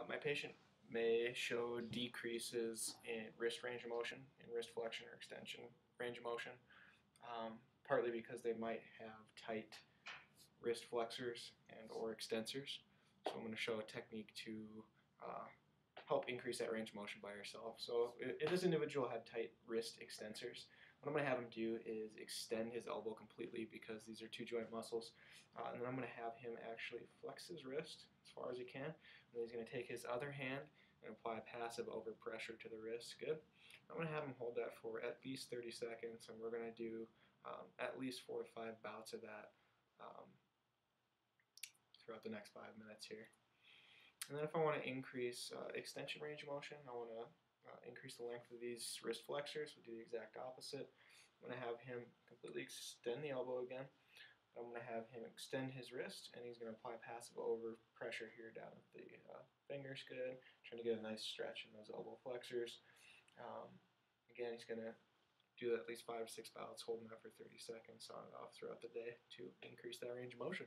Uh, my patient may show decreases in wrist range of motion, in wrist flexion or extension range of motion, um, partly because they might have tight wrist flexors and or extensors. So I'm going to show a technique to uh, help increase that range of motion by yourself. So if this individual had tight wrist extensors, what I'm going to have him do is extend his elbow completely because these are two joint muscles. Uh, and then I'm going to have him actually flex his wrist far as he can. And then he's going to take his other hand and apply passive overpressure to the wrist. Good. I'm going to have him hold that for at least 30 seconds, and we're going to do um, at least four to five bouts of that um, throughout the next five minutes here. And then if I want to increase uh, extension range of motion, I want to uh, increase the length of these wrist flexors. We'll do the exact opposite. I'm going to have him completely extend the elbow again. I'm going to have him extend his wrist, and he's going to apply passive over pressure here down at the uh, fingers. Good. Trying to get a nice stretch in those elbow flexors. Um, again, he's going to do at least five or six bouts, holding that for 30 seconds on and off throughout the day to increase that range of motion.